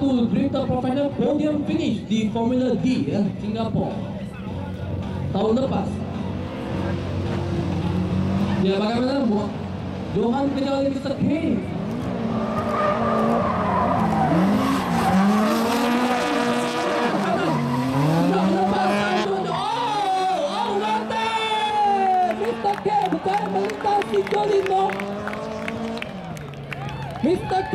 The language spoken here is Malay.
to bring the professional podium finish di Formula D ya, Singapura tahun lepas. Ya, bagaimana buat Johan kejar oleh Mr. K. Oh, oh, mantap! Mr. K bukan melintasi Jolino. Mr. K